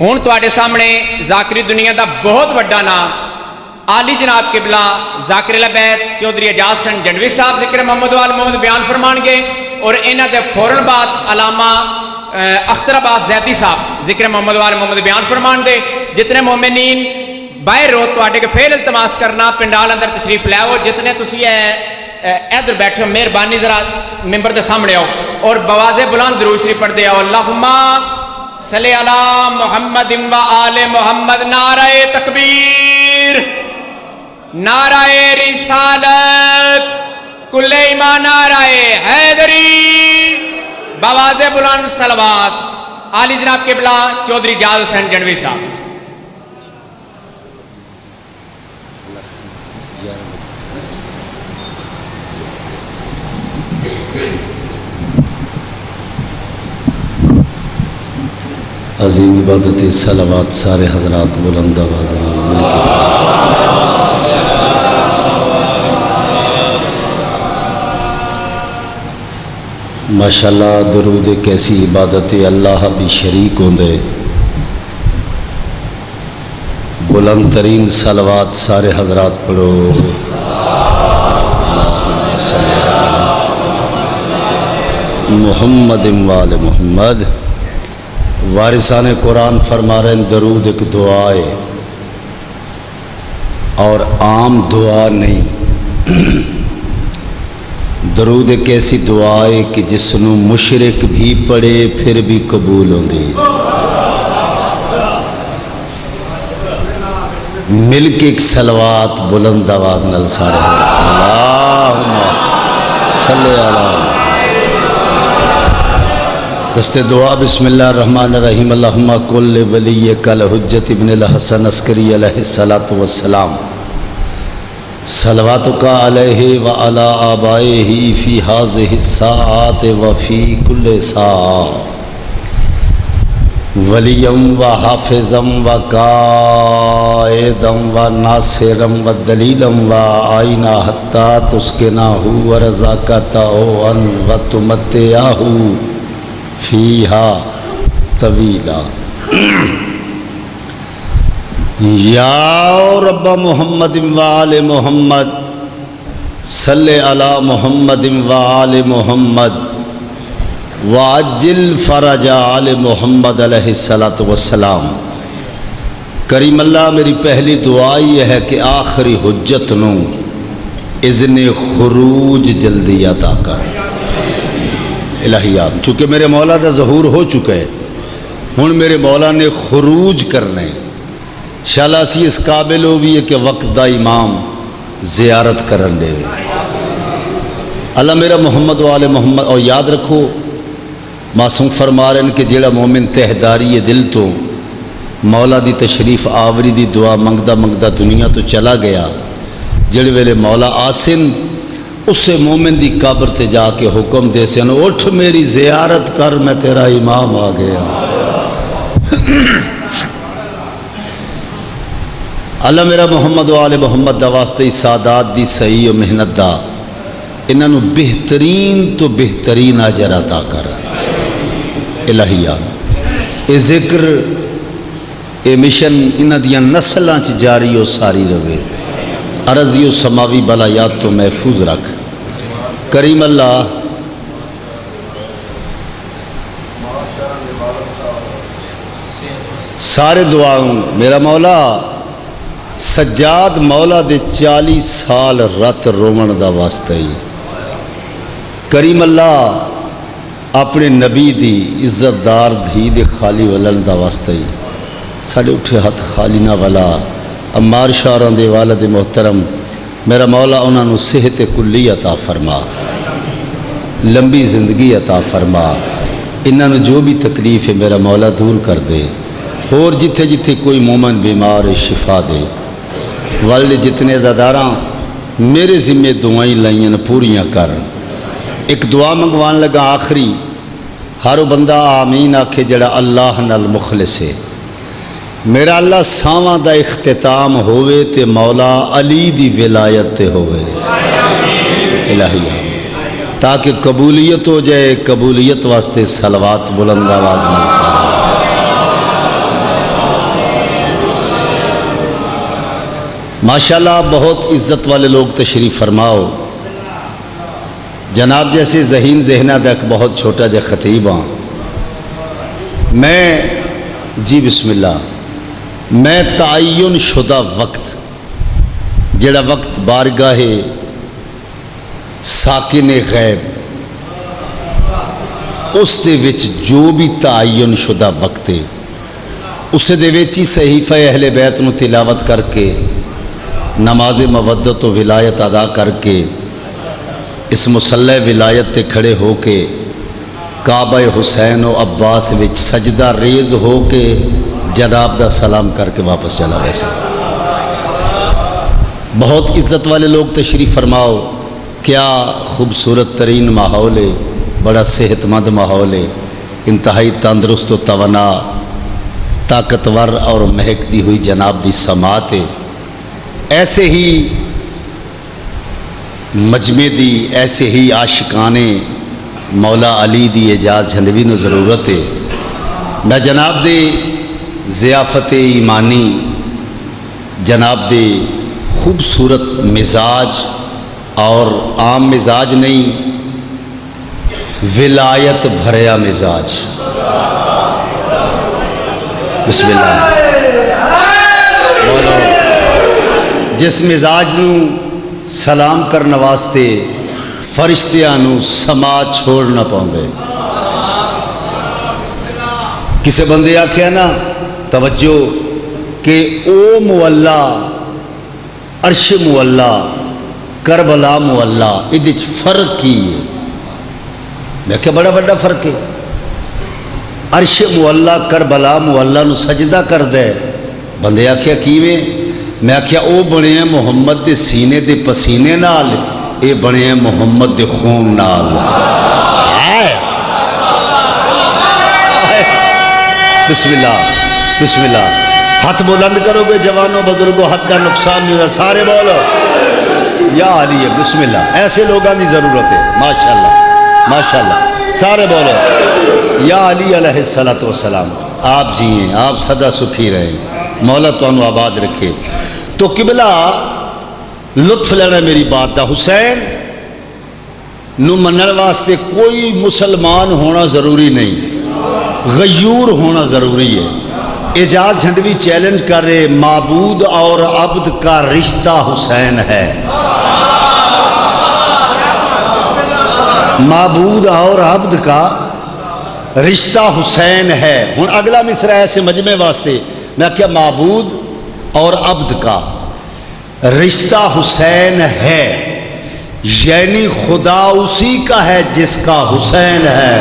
हूँ थोड़े सामने जाकरी दुनिया का बहुत व्डा नाम। आली जनाब किबला, जाकर लबैद, चौधरी एजाज सन जंडवी साहब ज़िक्र मोहम्मद वाल मोहम्मद बयान फरमाने और इन्होंने फ़ौरन बाद अलामा अख्तर अब्बास जैदी साहब ज़िक्र मोहम्मद वाल मोहम्मद बयान फरमान दे जितने मोमिनीन बाहर हो तो फिर इल्तमास करना, पिंडाल अंदर तशरीफ़ लैओ जितने तुम इधर बैठे हो, मेहरबानी जरा मैंबर के सामने आओ, और बवाजे बुलंद दरूशरी पढ़ते आओ अल्लाह सले अला मोहम्मद इम्बा आले मोहम्मद नाराए तकबीर। नाराए रिसालत कुल्ले इमा नाराय हैदरी। बवाजे बुलंद सलवाद आली जनाब के बिला चौधरी जाल हुसैन जनवी साहब। अजीम इबादत सलावात सारे हजरात बुलंद माशाल्लाह दरूद एक ऐसी इबादत अल्लाह भी शरीक होंगे बुलंद तरीन सलवात सारे हजरात पढ़ो मोहम्मद वाल मोहम्मद वारिसान कुरान फरमा रहे दरूद एक दुआ है। और आम दुआ नहीं। दरूद एक ऐसी दुआ है कि जिसनों मुशरक भी पढ़े, फिर भी कबूल होंगी। मिल के एक सलवात बुलंद आवाज़ न सारे। दस्ते दुआ रहीम कुल वली कल हजत इबन हसन अस्करी सलात वसलाम सलवात का अलह व अला आबाए ही फ़ी हाज हिस्सात व फ़ी कुल सा वलीम व हाफिज़म व कायदम व नासिरम व दलीलम व आईना हत्ता तुस्के ना हु व रज़ा का तन व तुमत आहू फ़ीहा तवीला। या रब्बा मोहम्मद वाल मोहम्मद सल अला मोहम्मद वाल मोहम्मद वाजिल फ़राजा आल मोहम्मद अलैहिस्सलातु वस्सलाम। करीम मेरी पहली दुआ यह है कि आखिरी हजत नू इज़्न खरूज जल्दी अता कर। इलाहियात। चूँकि मेरे मौला का जहूर हो चुका है हूँ मेरे मौला ने खरूज करने। शाला असी इस काबिल हो भी है कि वक्त का इमाम जियारत कर दे। अल्लाह मेरा मोहम्मद वाले मोहम्मद, और याद रखो, मासूम फरमा रहे कि जोड़ा मोमिन तहदारी है दिल तो मौला की तशरीफ़ आवरी की दुआ मंगदा मंगदा दुनिया तो चला गया। जिड़े वेले मौला आसिन उस मोमिन की कब्र ते जाके हुक्म दे सन, उठ मेरी जियारत कर, मैं तेरा इमाम आ गया। अल्लाह मेरा मोहम्मद वाले मोहम्मद का वास्ते सादात की सही और मेहनत का इन्हों बेहतरीन तो बेहतरीन अजर अता कर। इलाहिया ये ज़िक्र ये मिशन इन्हों दियाँ नस्लों जारी और सारी रवे। अरजियो समावी बलायात तो महफूज रख। करीम अल्लाह। सारे दुआओं मेरा मौला, सज्जाद मौला दे चाली साल रत रोवन का वास्ता ही। करीम अल्लाह अपने नबी की इज्जतदार धी दे खाली वलन का वास्ता ही। साढ़े उठे हथ खाली ना वाला अमार शाहर के वालद मोहतरम मेरा मौला उन्होंने सेहत कुली अता फरमा, लंबी ज़िंदगी अता फरमा। इन्हों जो भी तकलीफ़ है, मेरा मौला दूर कर दे। होर जिथे जिथे कोई मोमन बीमार है, शिफा दे। वाले जितने ज़दारा मेरे जिम्मे दुआई लाइया पूरियाँ कर। एक दुआ मंगवान लगा आखिरी, हर बंदा, आमीन, आखे जड़ा अल्लाह नल मुखलिस है। मेरा अल्लाह सावा का इख्तिताम होवे ते मौला अली की विलायत ते होवे। ताकि कबूलीयत हो जाए कबूलीत वास्ते सलवात बुलंद आवाज़ माशाल्लाह, बहुत इज़्ज़त वाले लोग तशरीफ़ फरमाओ। जनाब जैसे जहीन जहना तक बहुत छोटा जहा खतीब हाँ। मैं, जी बिस्मिल्लाह मैं तयन शुदा वक्त, जड़ा वक्त बारगाह साकिन गैब उस जो भी तयन शुदा वक्त है, उस ही सहीफ़ अहले बैत न तिलावत करके, नमाज़ मवदत तो विलायत अदा करके, इस मुसल विलायत ते खड़े हो के काबा हुसैन व अब्बास विच सजदा रेज हो के जनाब का सलाम करके वापस चला वैसे। बहुत इज़्ज़त वाले लोग तशरीफ़ फरमाओ, क्या खूबसूरत तरीन माहौल है, बड़ा सेहतमंद माहौल है, इंतहाई तंदरुस्त तवना, ताकतवर और महकती हुई जनाब की समात है। ऐसे ही मजमे दी, ऐसे ही आशिकाने, मौला अली दी एजाज झंडवी न ज़रूरत है। मैं जनाब दे ज़ियाफ़त ईमानी, जनाब दे खूबसूरत मिजाज और आम मिजाज नहीं, विलायत भरया मिजाज। बोलो जिस मिजाज न सलाम करने वास्ते फरिश्तियाँ समाज ना पाते किसी बंदे आख्या ना तवज्जो कि ओ मुअल्ला अर्श मुअल्ला करबला मुअल्ला ये फ़र्क की है। मैं क्या बड़ा बड़ा फ़र्क है? अर्श मुअल्ला करबला मुअल्ला सजदा कर दे बंदे आख्या किवें? मैं आख्या वह बने मुहम्मद के सीने के पसीने नाल ये बने मुहम्मद के खून नाल। बिस्मिल्ला बिस्मिल्ला हथ बुलंद करोगे, जवानों, बुजुर्गो हथ का नुकसान नहीं होता। सारे बोलो, या अली है बिस्मिल्ला ऐसे लोगों की ज़रूरत है। माशाल्लाह माशाल्लाह। सारे बोलो, या अली सलाम आप जिए, आप सदा सुखी रहें। मौला तो आबाद रखे। तो किबला लुत्फ लेना मेरी बात का हुसैन मन वास्ते कोई मुसलमान होना ज़रूरी नहीं। गयूर होना ज़रूरी है। एजाज झंडवी चैलेंज कर रहे, माबूद और अब्द का रिश्ता हुसैन है। माबूद और अब्द का रिश्ता हुसैन है। हूँ अगला मिसरा ऐसे मजमे वास्ते। मैं क्या मबूद और अब्द का रिश्ता हुसैन है। यानी खुदा उसी का है जिसका हुसैन है।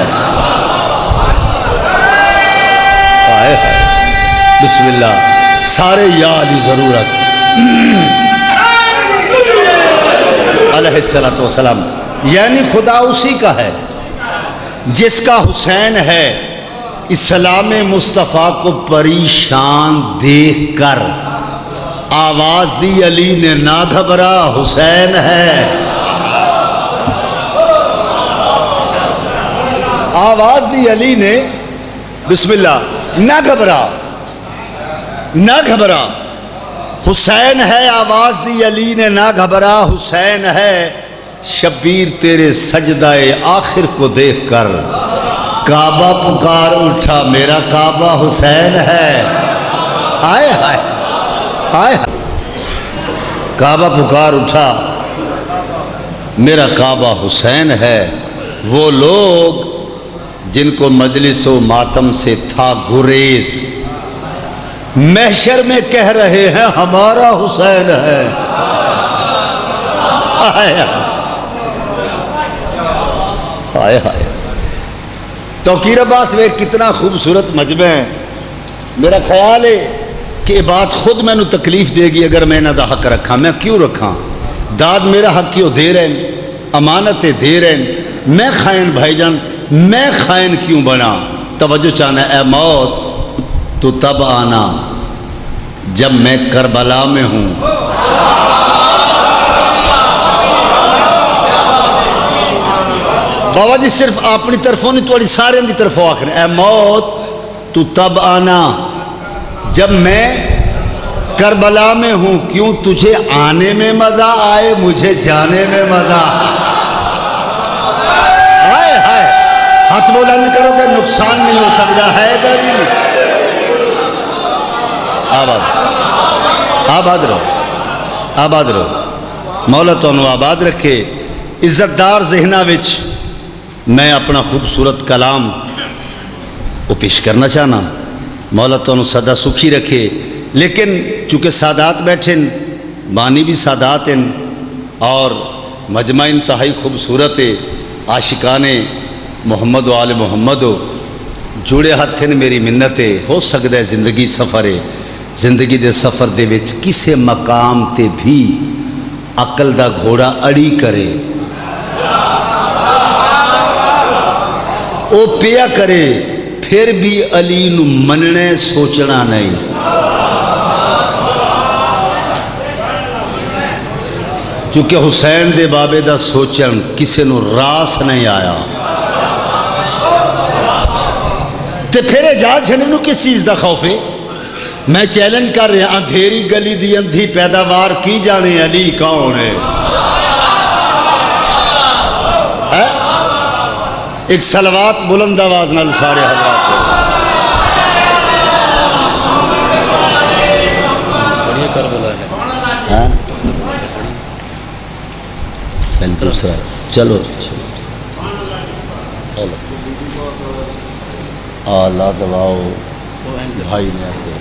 बिस्मिल्लाह। सारे याद ज़रूरत। सलाम यानी खुदा उसी का है, जिसका हुसैन है। इस्लाम मुस्तफ़ा को परेशान देख कर आवाज़ दी, अली ने ना घबरा, हुसैन है। आवाज़ दी अली ने, बिस्मिल्लाह, ना घबरा। ना घबरा। हुसैन है आवाज़ दी अली ने, ना घबरा। हुसैन है शबीर तेरे सजदाए आखिर को देख कर। काबा पुकार उठा, मेरा काबा हुसैन है। आए हाय आए काबा पुकार उठा, मेरा काबा हुसैन है। वो लोग जिनको मजलिस मातम से था गुरेज। महशर में कह रहे हैं, हमारा हुसैन है। आया हाय। हाय तोकीर अब्बास वे कितना खूबसूरत मजमे है। मेरा ख्याल है कि बात खुद मैनू तकलीफ़ देगी अगर मैं इन्हों का हक रखा। मैं क्यों रखा? दाद मेरा हक क्यों दे रहे अमानत दे रहे मैं खायन भाईजान, मैं खायन क्यों बना? तवज्जो चाहना ए मौत तो तब आना, जब मैं करबला में हूँ। बाबा जी, सिर्फ़ अपनी तरफों नहीं थोड़ी सारे की तरफों आखने ए मौत, तू तब आना, जब मैं करबला में हूँ। क्यों? तुझे आने में मज़ा आए, मुझे जाने में मज़ा हाय हाय। हाथ बुलंद करोगे, नुकसान नहीं हो सकता है दरी आबाद। आबाद रहो। आबाद रहो। मौला तो आबाद रखे। इज्जतदार जहना मैं अपना खूबसूरत कलाम वो पेश करना चाहना। मौला तो सदा सुखी रखे। लेकिन चूँकि सादात बैठे बानी भी सादात हैं और मजमा इंतहाई खूबसूरत है, आशिकाने मोहम्मद वाल मोहम्मद हो, जुड़े हथ मेरी मिन्नत है। हो सकता है ज़िंदगी सफ़र है। ज़िंदगी के सफ़र दे किसी मकाम ते भी अकल का घोड़ा अड़ी करे। वो पिया करे, फिर भी अली मनने सोचना नहीं क्योंकि हुसैन दे बाबे का सोचन किसी को रास नहीं आया। तो फिर एजाज छने किस चीज़ का खौफ है मैं चैलेंज कर रहा अंधेरी गली दी अंधी पैदावार की जाने अली कौन है, है? एक सलवात बुलंद आवाज़ नाल सारे हजरात है। हाँ? दूसरा चलो चलो। आला दबाओ। भाई ने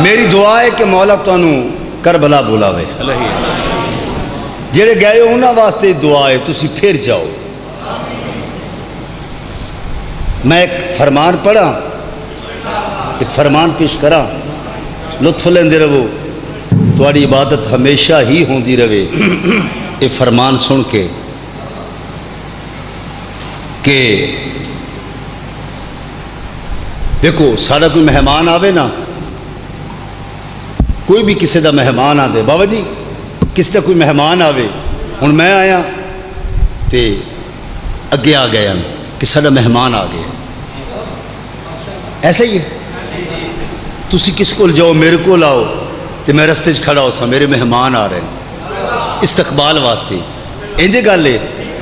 मेरी दुआ है कि मौला तू करबला बुलावे। जेड़े गए उन्होंने वास्ते दुआ है तुम फिर जाओ। मैं एक फरमान पढ़ा, एक फरमान पेश करा। लुत्फ लेंदे रहो थोड़ी इबादत हमेशा ही होती रहे ये फरमान सुन के के देखो, साढ़ा कोई मेहमान आवे ना ਕੋਈ ਵੀ ਕਿਸੇ ਦਾ ਮਹਿਮਾਨ ਆਦੇ ਬਾਬਾ ਜੀ ਕਿਸੇ ਦਾ ਕੋਈ ਮਹਿਮਾਨ ਆਵੇ ਹੁਣ ਮੈਂ ਆਇਆ ਤੇ ਅੱਗੇ ਆ ਗਏ ਹਨ ਕਿ ਸਾਡਾ ਮਹਿਮਾਨ ਆ ਗਿਆ ਐਸਾ ਹੀ ਹੈ ਤੁਸੀਂ ਕਿਸ ਕੋਲ ਜਾਓ ਮੇਰੇ ਕੋਲ ਆਓ ਤੇ ਮੈਂ ਰਸਤੇ 'ਚ ਖੜਾ ਹੋ ਸਾਂ ਮੇਰੇ ਮਹਿਮਾਨ ਆ ਰਹੇ ਨੇ ਇਸਤਕਬਾਲ ਵਾਸਤੇ ਇੰਜ ਗੱਲ ਹੈ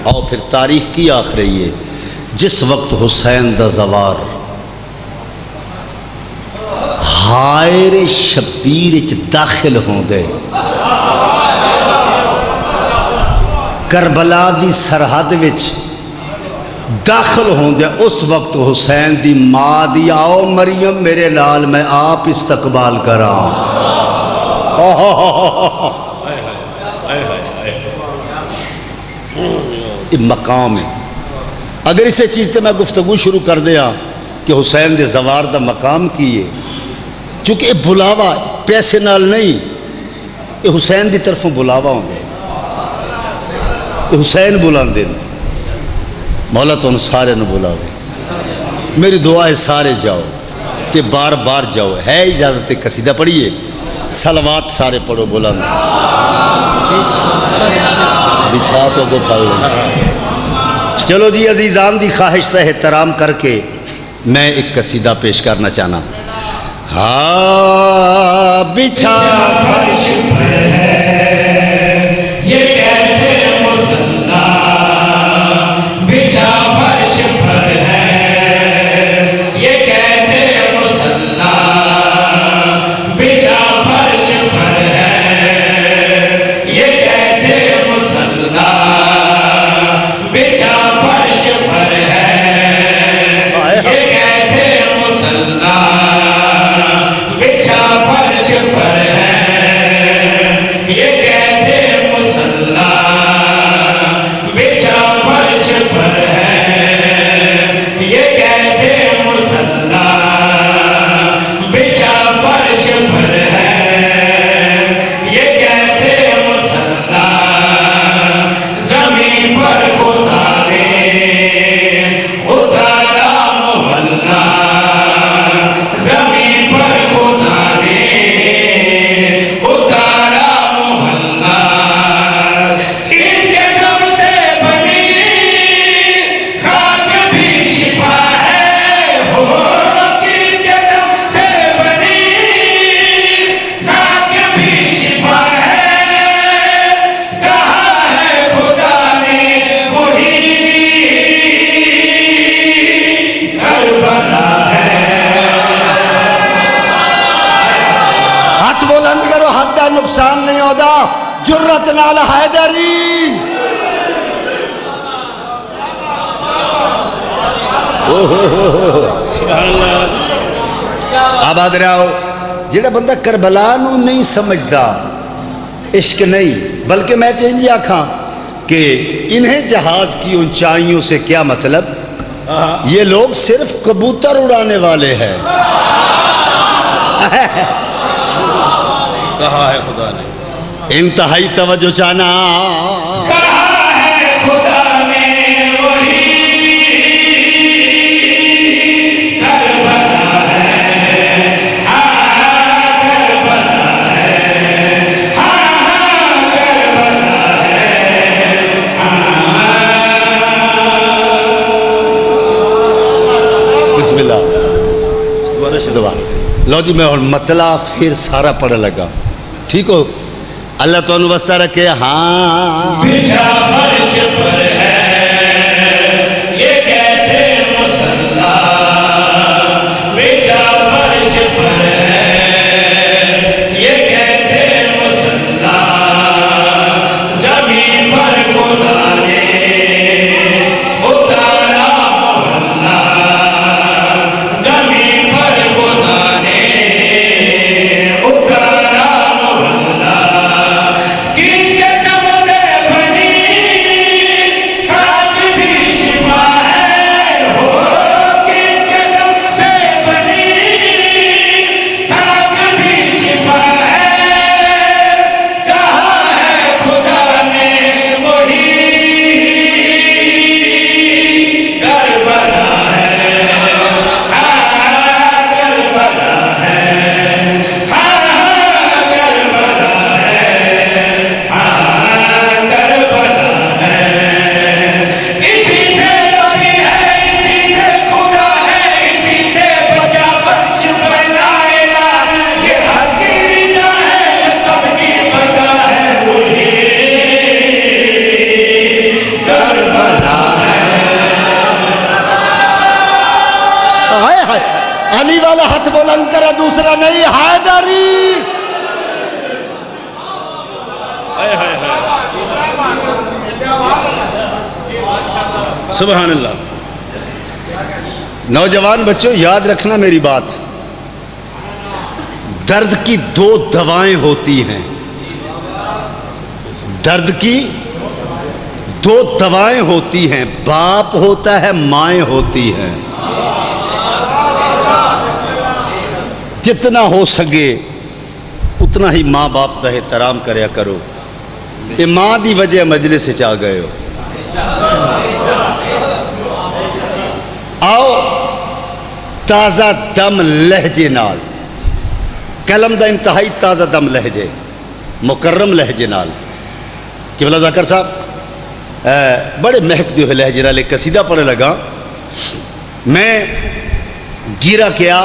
ਆਓ ਫਿਰ ਤਾਰੀਖ ਕੀ ਆਖ ਰਹੀ ਹੈ ਜਿਸ ਵਕਤ ਹੁਸੈਨ ਦਾ ਜ਼ਵਾਰ हायर शबीर च दाखिल हो गए। करबला की सरहद विच दाखिल होंदे, उस वक्त हुसैन की माँ दी, आओ मरियम, मेरे लाल, मैं आप इस्तकबाल करा। मकाम है। अगर इसे चीज़ से मैं गुफ्तगु शुरू कर दिया कि हुसैन के जवार का मकाम की है चूँकि ये बुलावा पैसे नाल नहीं, ये हुसैन की तरफों बुलावा होंगे। हुसैन बुलाते हैं मौला तुम सारे बुलावे। मेरी दुआ है सारे जाओ, ते बार बार जाओ, है इजाज़त कसीदा पढ़िए, सलवात सारे पढ़ो बुलंद। बिछा तो पढ़ चलो जी, अजीज़ान की ख्वाहिश का एहतराम करके मैं एक कसीदा पेश करना चाहना। हाँ बिछा फर्श पर है। आबाद रहो ਜਿਹੜਾ ਬੰਦਾ ਕਰਬਲਾ ਨੂੰ ਨਹੀਂ ਸਮਝਦਾ इश्क नहीं बल्कि मैं तो इंज आखा कि इन्हें जहाज की ऊंचाइयों से क्या मतलब ये लोग सिर्फ कबूतर उड़ाने वाले हैं कहा है खुदा ने इंतहाई तवज्जो चाहना लो जी मैं और मतला फिर सारा पढ़ लगा। ठीक हो? अल्लाह तो वस्ता रखे हाँ। सुबह नौजवान बच्चों, याद रखना मेरी बात। दर्द की दो दवाएँ होती हैं। दर्द की दो दवाएँ होती हैं। बाप होता है, माएँ होती हैं। जितना हो सके, उतना ही माँ बाप का एहतराम करया करो। ये माँ की वजह मजलिस आ गए हो आओ ताज़ा दम लहजे नाल। कलम का इंतहाई ताज़ा दम लहजे, मुकर्रम लहजे नाल। कि जाकर साहब बड़े महकते हुए लहजे नाल एक कसीदा पढ़ने लगा। मैं गिरा क्या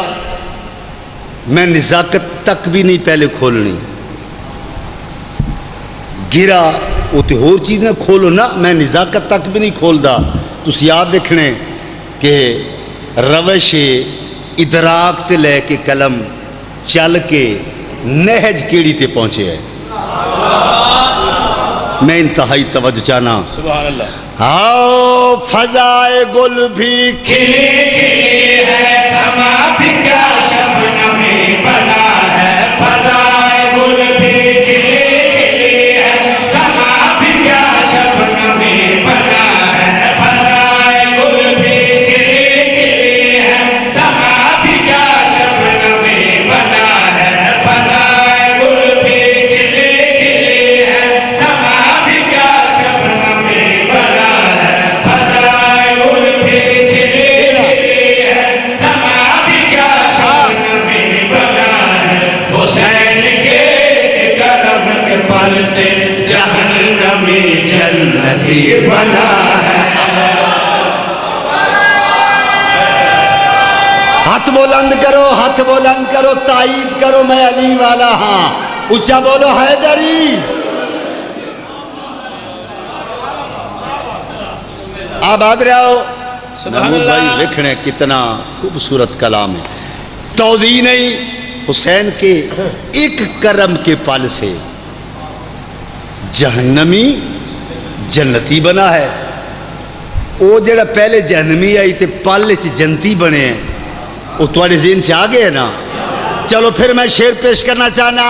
मैं निजाकत तक भी नहीं पहले खोलनी। गिरा, वो तो होर चीज़ ने खोलो ना, मैं निजाकत तक भी नहीं खोलता तुस याद देखने कि रवश इदराक ते लैके कलम चल के नहज केड़ी ते पहुँचे है। मैं इंतहाई तवज चाहना। हाओ आओ फजाए गुल भी खिले खिले। तायद करो मैं अली वाला हाँ। ऊँचा बोलो हैदरी। आप आबाद रहो महमूद भाई लिखने कितना खूबसूरत कलाम है। तोजी नहीं हुसैन के एक कर्म के पल से जहनमी जन्नती बना है। वो जरा पहले जहनमी आई तो पल च जनती बने हैं वो थोड़े जेन च आ गए ना? चलो फिर मैं शेर पेश करना चाहना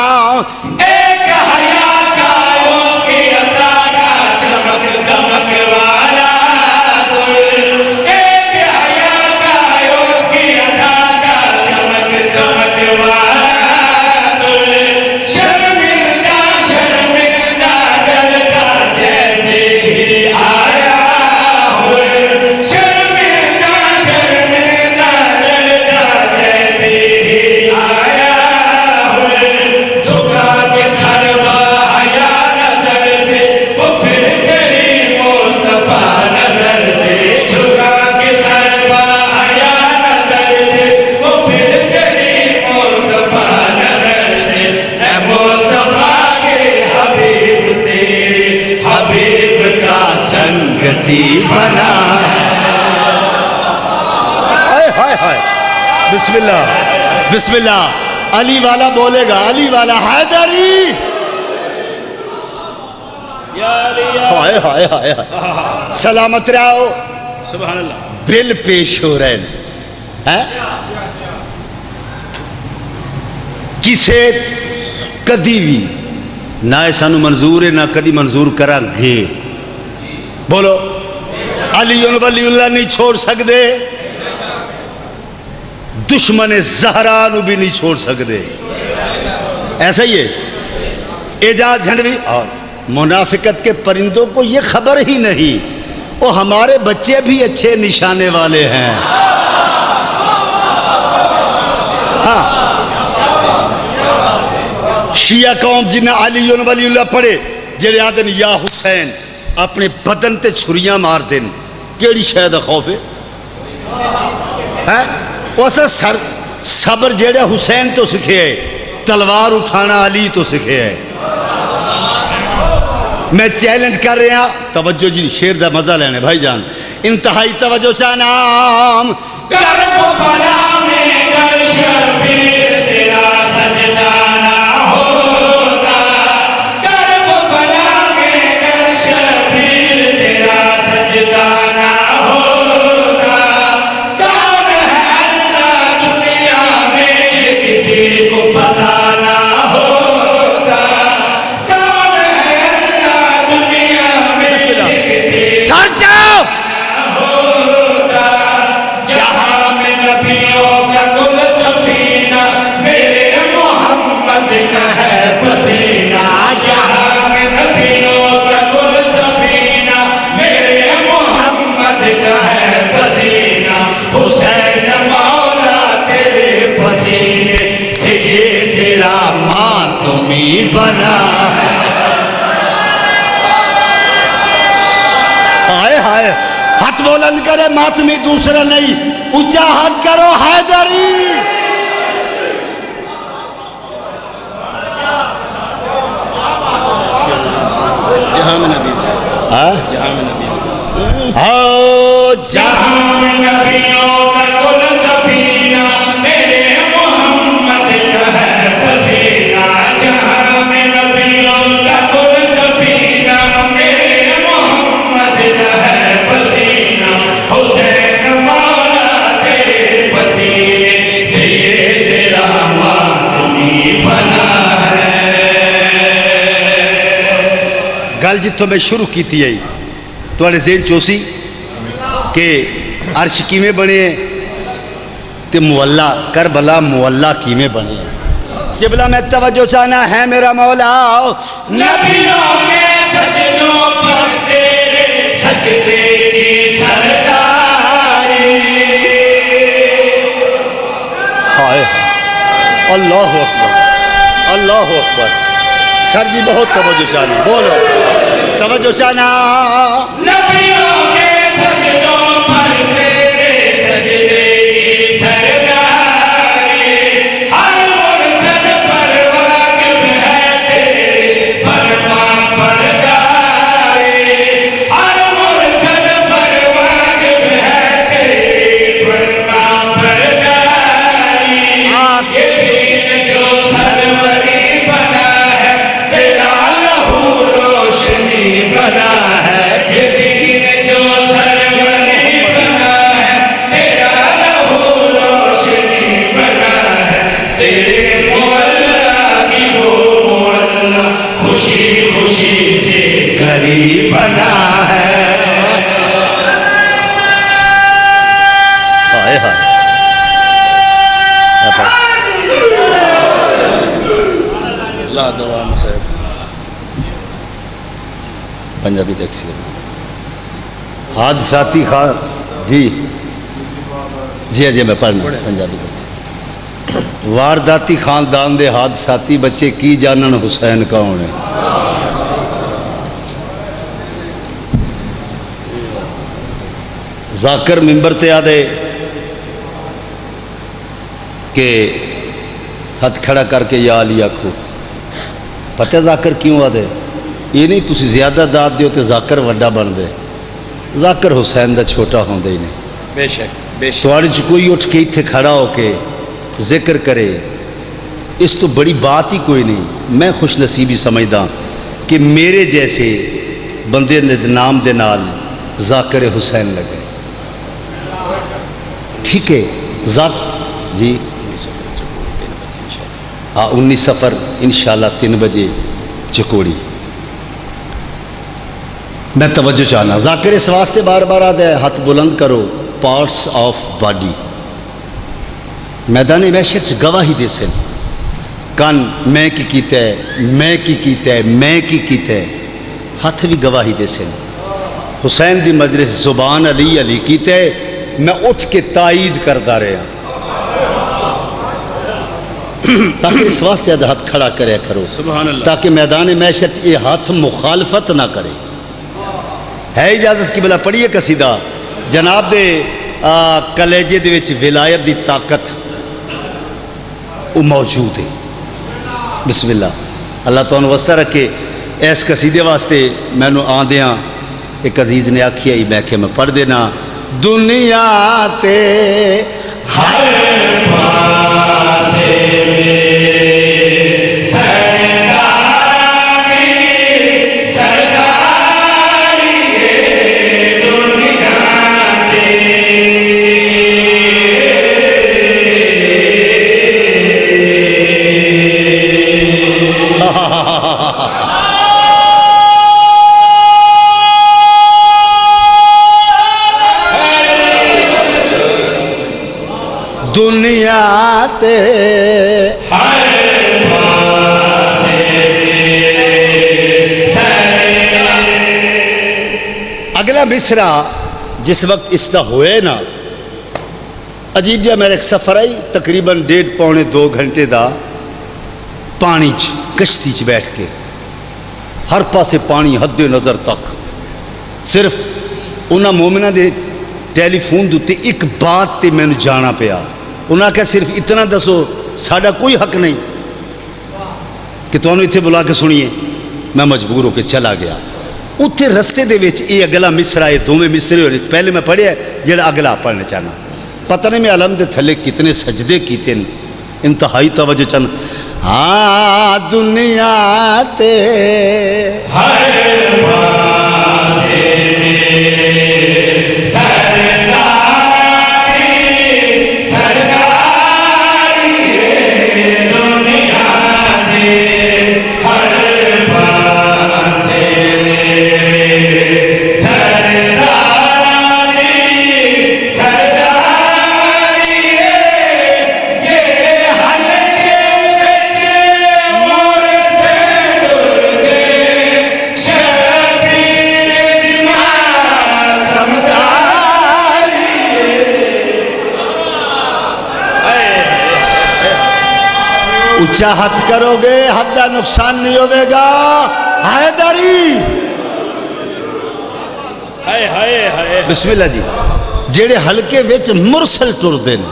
बिस्मिल्लाह। अली वाला बोलेगा अली वाला हैदरी। हाय हाय हाय सलामत रहो। बिल पेश हो रहे हैं। किसे? कदी भी ना सानू मंजूर है ना कदी मंजूर करा गे बोलो। अली वली नहीं छोड़ सकते दुश्मन जहरा भी नहीं छोड़ सकते ऐसा ही है। एजाज झंडवी और मुनाफिकत के परिंदों को ये खबर ही नहीं, वो हमारे बच्चे भी अच्छे निशाने वाले हैं। हाँ। शिया कौम जिन्हें अली वलीउल्ला पढ़े, जेड़े आदन या हुसैन, अपने बदन ते छुरियाँ मार देन। केड़ी शायद खौफ है? हैं? उस सर, सबर जेड़ा हुसैन तो सीखे है, तलवार उठाना अली तो सीखे है। मैं चैलेंज कर रहा, तवज्जो जी, शेर का मज़ा लेने, भाईजान। इंतहाई तवज्जो चा नाम। कर जितों मैं शुरू की थी आई थोड़े जेन चोसी के अर्श किमें बने ते मुअल्ला करबला मुअल्ला किमें बने किबला मैं तवज्जो चाहना है मेरा मौला नबियों के सजदों पर तेरे सजदे की सरदारी। हाय हाय अल्लाह अकबर अल्लाह अकबर। सर जी बहुत तवज्जो चाहना बोलो। तवज्जो चाहना पंजाबी टैक्सी हादसाती खान जी। जी अजय मैं पढ़ना पंजाबी टैक्सी वारदाती खानदान दे हादसाती बच्चे की जानन हुसैन कौन है? जाकर मिंबर ते आदे के हथ खड़ा करके या अली आखो। पता जाकर क्यों आदे? ये नहीं तुम ज़्यादा दाद दियो तो जाकर वड्डा बन दे। जाकर हुसैन का छोटा होंगे ही नहीं। बेशक बेशक। कोई उठ के इतने खड़ा होके ज़िक्र करे इस तो बड़ी बात ही कोई नहीं। मैं खुश नसीबी समझदा कि मेरे जैसे बंदे ने नाम दे नाल जाकर हुसैन लगे। ठीक है जाक जी। हाँ उन्नीस सफ़र इन तीन बजे चकोड़ी। मैं तवज्जो चाहना जाकिर इस वास्ते बार बार आता है हाथ बुलंद करो पार्ट्स ऑफ़ बॉडी मैदान वैशर च गवाही दे सन कन मैं की कीता है मैं की कीता है मैं की कीता है। हथ भी गवाही दे सन हुसैन दी मजलिस ज़ुबान अली अली कीता है मैं उठ के ताईद करता रहा। ताकि इस वास्ते हाथ खड़ा करे करो ताकि मैदान मैशर ये हाथ मुखालफत ना करे। है इजाज़त की बला पढ़िए कसीदा। जनाब दे कलेजे विलायत की ताकत वो मौजूद है। बिस्मिल्ला अल्लाह तुम वस्ता रखे, इस कसीदे वास्ते मैं आंदियाँ, एक अज़ीज़ ने आखिया ही मैं मैं पढ़ देना, दुनिया ते हर दुनिया बिसरा जिस वक्त इसका हुए ना, अजीब जहा मेरा एक सफ़र आई, तकरीबन डेढ़ पौने दो घंटे का पानी च, कश्ती च बैठ के। हर पासे पानी हद नज़र तक। सिर्फ़ उन्होंने मोमिना के टैलीफोन उत्ते एक बात पर मैं जाना पाया उन्हें आख्या सिर्फ़ इतना दसो साढ़ा कोई हक नहीं। कि तुम्हें इतने बुला के सुनीए, मैं मजबूर होकर चला गया। ਉੱਥੇ ਰਸਤੇ ਦੇ ਵਿੱਚ ਇਹ ਅਗਲਾ ਮਿਸਰਾ ਇਹ ਦੋਵੇਂ ਮਿਸਰੇ ਹੋਏ ਪਹਿਲੇ ਮੈਂ ਪੜਿਆ ਜਿਹੜਾ ਅਗਲਾ ਪੜਨਾ ਚਾਹਨਾ ਪਤਾ ਨਹੀਂ ਮੈਂ ਅਲਮ ਦੇ ਥੱਲੇ ਕਿਤਨੇ ਸਜਦੇ ਕੀਤੇ ਨੇ ਇੰਤਹਾਈ ਤਵਜੋ ਚਨ ਹਾਂ ਦੁਨੀਆ ਤੇ ऊंचा हाथ करोगे? हद का नुकसान नहीं होगा हैदरी हाय हाय हाय। बिस्मिल्लाह जी। जेड़े हल्के विच मुरसल टुरदे ने।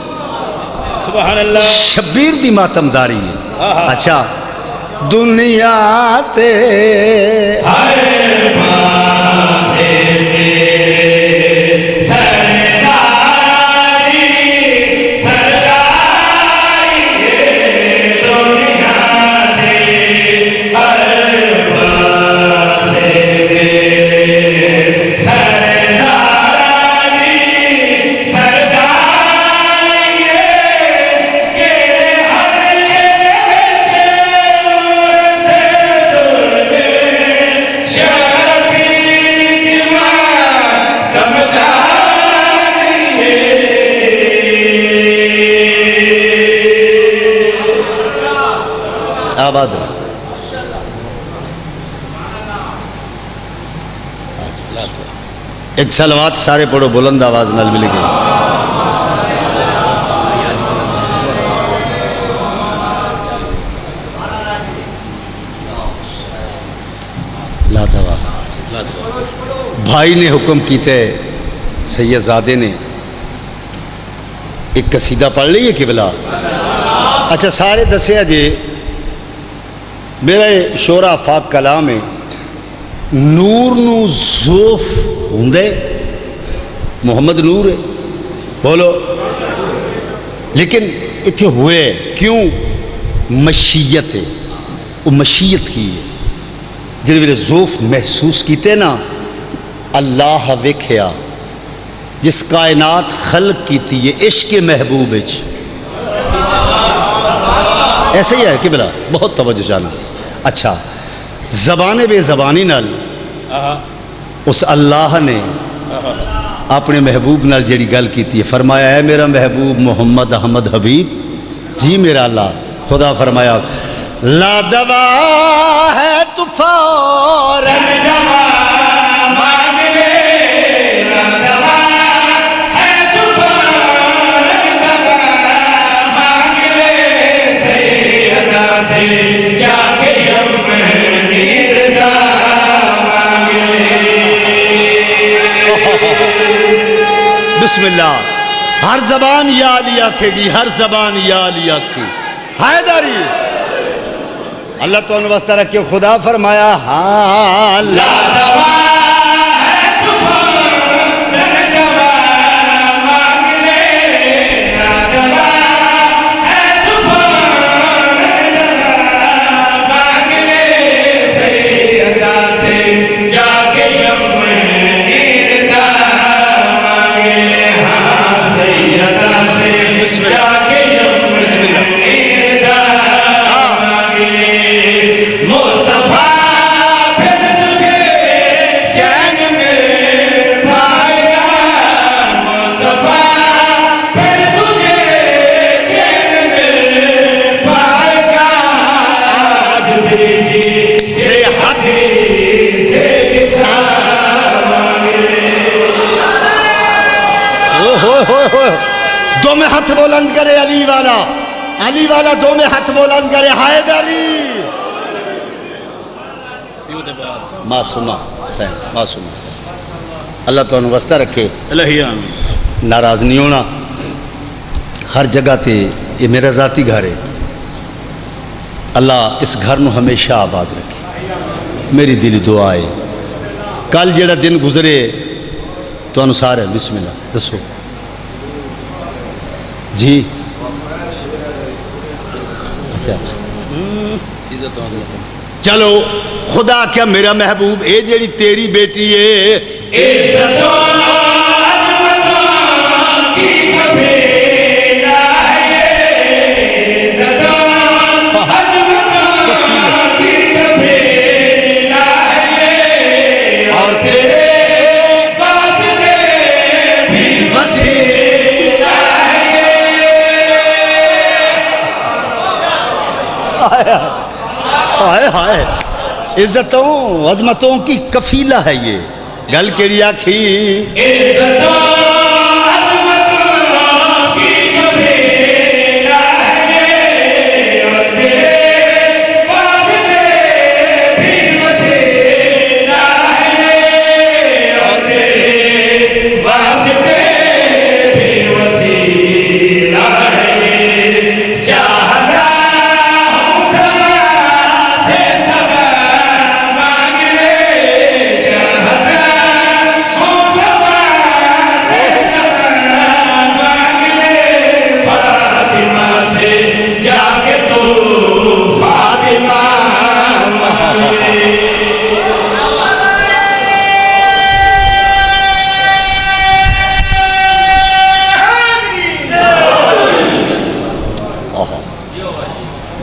सुभान अल्लाह शब्बीर दी मातमदारी है। हाँ। अच्छा। दुनिया ते Yeah. आबाद। एक सलवात सारे पढ़ो, बुलंद आवाज़ नाल मिल गई। भाई ने हुक्म किया सैयदजादे ने एक कसीदा पढ़ ली है किबला अच्छा सारे दसिया जे मेरा ये शोरा फाक कलाम है ਨੂਰ ਨੂੰ ਜ਼ੋਫ ਹੁੰਦੇ ਮੁਹੰਮਦ ਨੂਰ ਹੈ ਬੋਲੋ ਲੇਕਿਨ ਇੱਥੇ ਹੋਏ ਕਿਉਂ ਮਸ਼ੀਅਤ ਹੈ ਉਹ ਮਸ਼ੀਅਤ ਕੀ ਹੈ ਜਿਹੜੇ ਵੇਲੇ ਜ਼ੋਫ ਮਹਿਸੂਸ ਕੀਤੇ ਨਾ ਅੱਲਾਹ ਵੇਖਿਆ ਜਿਸ ਕਾਇਨਾਤ ਖਲਕ ਕੀਤੀ ਹੈ ਇਸ਼ਕ महबूब ਵਿੱਚ ऐसे ही है कि बिला बहुत तवज्जो जाना अच्छा जबान बेजबानी नाल उस अल्लाह ने अपने महबूब नाल जेड़ी गल की है फरमाया है मेरा महबूब मोहम्मद अहमद हबीब जी मेरा अल्लाह खुदा फरमाया ला दवा है तुफारन बिस्मिल्लाह। हर जबान या अली आखेगी, हर जबान या अली आखी हैदारी अल्लाह तो वास्ता रखे, खुदा फरमाया हाँ दो में हाथ बुलंद करे अली वाला। अली वाला दो में हाथ बुलंद करे हायदारी मासूमा अल्लाह तुम तो वस्ता रखे। नाराज़ नहीं होना। हर जगह पे ये मेरा ज़ाती घर है। अल्लाह इस घर में हमेशा आबाद रखे। मेरी दिली दुआ है। कल जो दिन गुजरे तो सारे बिस्मिल्लाह। दसो जी। अच्छा। चलो खुदा क्या मेरा महबूब ए जेड़ी तेरी बेटी है। हाय हाय इज्जतों अजमतों की कफीला है ये। गल के आखी।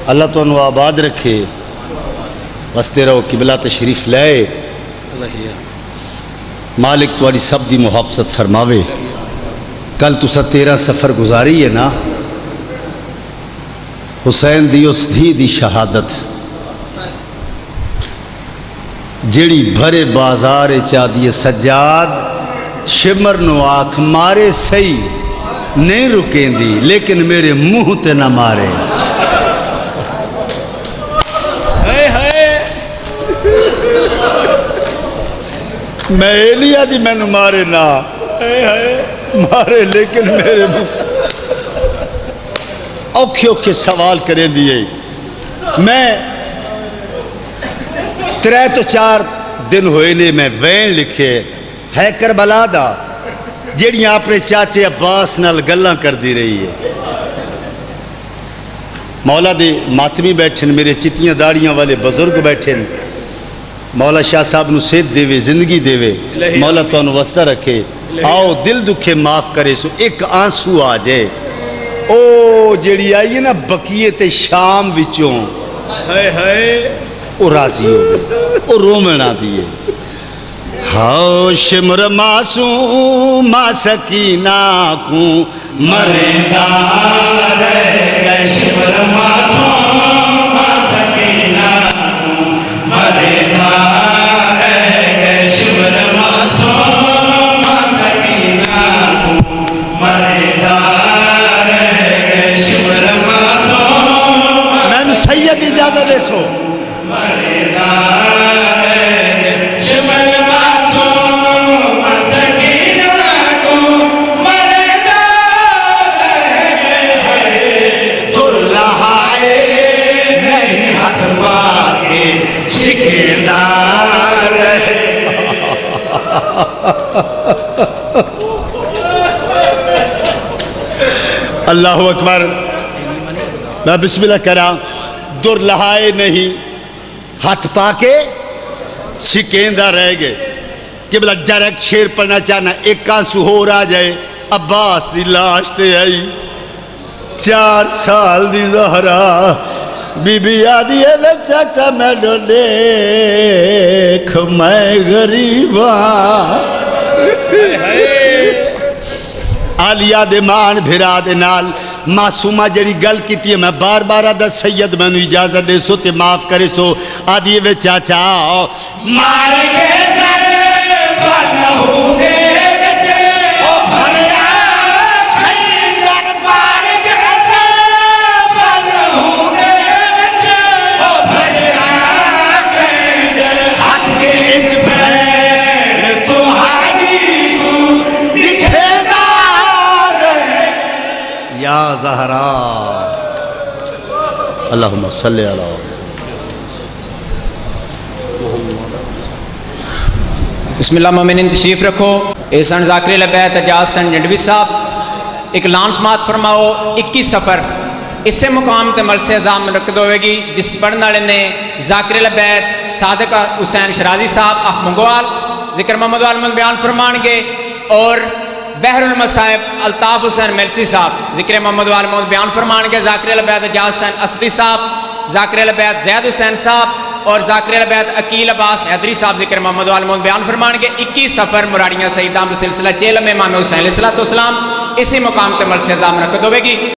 अल्लाह तुम आबाद रखे, वसते रहो किबला तशरीफ़ लाए। मालिक तुरी सब की मुहाफसत फरमावे। कल तुसा तेरा सफ़र गुजारी है ना? हुसैन दी उस धी दी शहादत, जड़ी भरे बाज़ार चादी सजाद शिमर नु आख, मारे सही नहीं रुकेंदी, लेकिन मेरे मुँह ते ना मारे। मैं एलिया दी मैं मारे ना। मारे, लेकिन मेरे औखे औखे सवाल करें दिए मैं त्रै तो चार दिन होए ने, मैं वैन लिखे, है कर दा, जेड़ियाँ अपने चाचे अब्बास नाल कर करती रही है। मौला दे मातमी बैठे मेरे चिट्टियाँ दाड़ियाँ वाले बुज़ुर्ग बैठे ने। ਮੌਲਾ ਸ਼ਾਹ ਸਾਹਿਬ ਨੂੰ ਸਿਹਤ ਦੇਵੇ ਜ਼ਿੰਦਗੀ ਦੇਵੇ ਮੌਲਾ ਤੁਹਾਨੂੰ ਵਸਤਾ ਰੱਖੇ ਆਓ ਦਿਲ ਦੁੱਖੇ ਮਾਫ ਕਰੇ ਸੋ ਇੱਕ ਆਂਸੂ ਆ ਜਾਏ ਉਹ ਜਿਹੜੀ ਆਈ ਹੈ ਨਾ ਬਕੀਏ ਤੇ ਸ਼ਾਮ ਵਿੱਚੋਂ ਹਾਏ ਹਾਏ ਉਹ ਰਾਜ਼ੀ ਹੋ ਗਈ ਉਹ ਰੋਮਣ ਆਦੀ ਹੈ हाओ शिमर मासूमा सकीना को मरेदा शिवर अल्लाह अकबर। मैं बिस्मिल्लाह करा दुर लहाए नहीं, हाथ पाके सिकेंदा रह गए। कि बोला, डायरेक्ट शेर पढ़ना चाहना, एक आँसू हो आ जाए, अब्बास की लाश ते आई। चार साल दी जहरा, बीबी आदि चाचा मैं देख मैं गरीबा। आलिया दे मान भिरा दे नाल। मासूमा जड़ी गल की मैं बार बार आदा सैयद मैं इजाज़त दे सो ते माफ़ करे सो। आदि चाचा मार के जहरा अल्लाहुम्मा सल्ली अला बिस्मिल्लाह मोमिन तशरीफ़ रखो। एहसन जाकिर लबैत एजाज सन जंडवी साहब, एक लान समात फरमाओ 21 सफ़र। इसे मुकाम ते मलसे अजाम मुनद होएगी जिस पढ़ने वाले ने जाकिर लबैत सादक हुसैन शराजी साहब अफ मंगवाल, ज़िक्र मोहम्मद आलमद बयान फरमानगे, और बहरुल मसाहब अल्ताफ हुसैन मेलसी साहब, ज़िक्र मोहम्मद वाल मोहम्मद बयान फरमान के जाकिर अलबैद एजाज हुसैन असदी साहब, जाकिर अलबैद जैद हुसैन साहब और जाकिर अलबैद अकील अब्बास हैदरी साहब, ज़िक्र मोहम्मद वाल मोहम्मद बयान फरमान के इक्कीस सफ़र मुराड़ियाँ सईदाम सिलसिला जेल में इमाम हुसैन सलाम इसी मुकाम पर मरसे जामन जाम रख दोगी